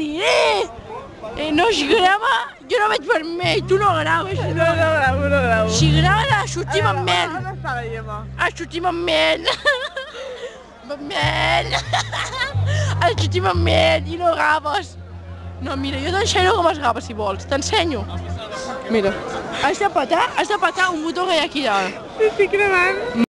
dir, eh, eh no es grava, jo no veig vermell, tu no graves. No, no gravo, no gravo. Si grava, sortim amb ell. On està la Gemma? Ah, sortim amb ell. amb ell. Ah, sortim amb ell i no graves. No, mira, jo t'ensenyo com es grava, si vols. T'ensenyo. Mira, has de petar, has de petar un botó que hi ha aquí dalt. Estic cremant.